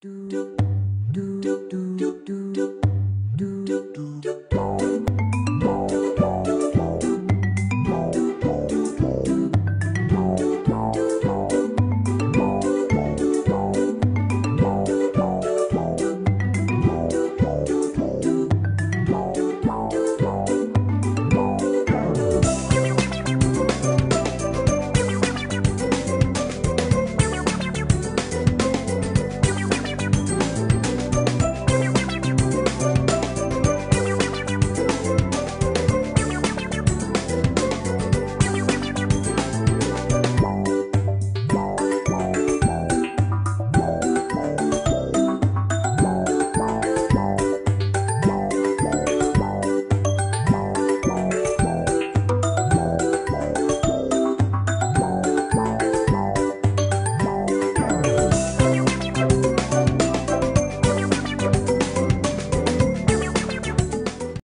do.